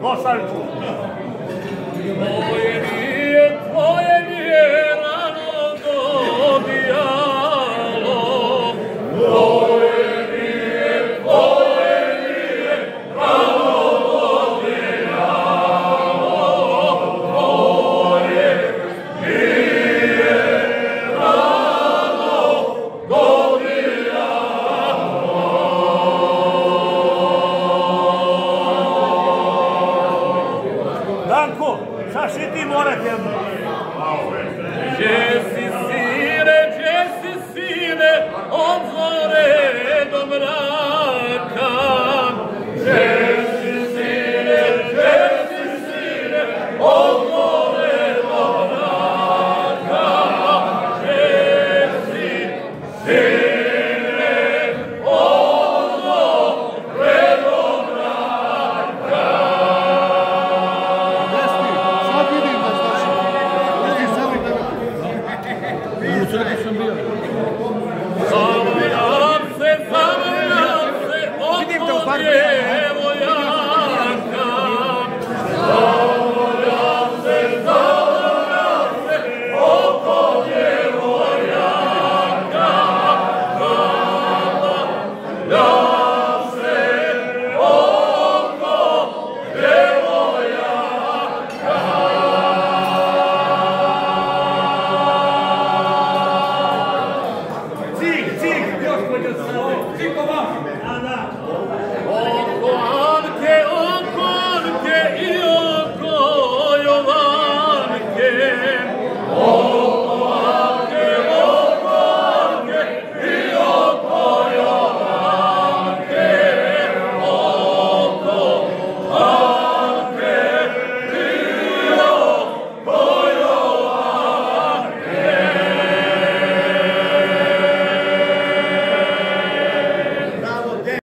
Los al giù. Poi vie, poi vie, la non do dialo. Poi Šta si ti morate? Gdje si sine, gdje si sine, od zore do mraka? Gdje si sine, gdje si sine, od s es un